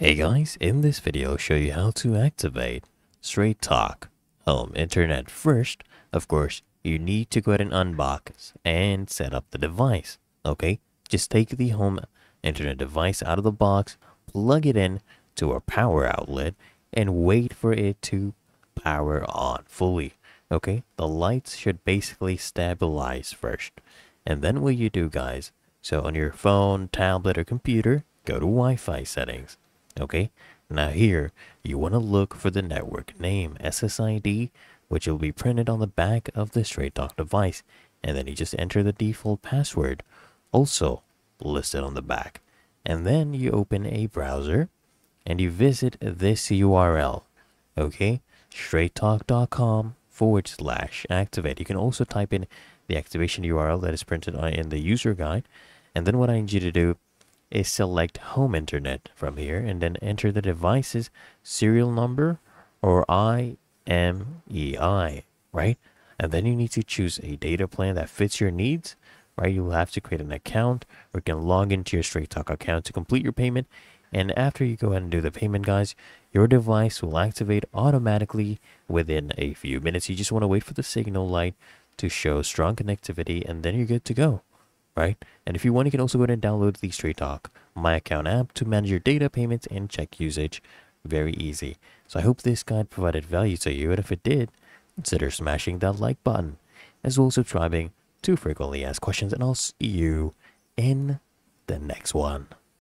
Hey guys, in this video I'll show you how to activate Straight Talk Home Internet. First, of course, you need to go ahead and unbox and set up the device. Okay, just take the home internet device out of the box, plug it in to a power outlet, and wait for it to power on fully. Okay, the lights should basically stabilize first. And then what you do guys, so on your phone, tablet, or computer, go to Wi-Fi settings Okay, now here you want to look for the network name SSID, which will be printed on the back of the Straight Talk device, and then you just enter the default password, also listed on the back. And then you open a browser and you visit this URL, okay, straighttalk.com forward slash activate. You can also type in the activation URL that is printed in the user guide. And then what I need you to do is select home internet from here and then enter the device's serial number or IMEI, right? And then you need to choose a data plan that fits your needs, right? You'll have to create an account or you can log into your Straight Talk account to complete your payment. And after you go ahead and do the payment, guys, your device will activate automatically within a few minutes. You just want to wait for the signal light to show strong connectivity and then you're good to go right? And if you want, you can also go ahead and download the Straight Talk My Account app to manage your data payments and check usage. Very easy. So I hope this guide provided value to you, and if it did, consider smashing that like button, as well as subscribing to frequently asked questions, and I'll see you in the next one.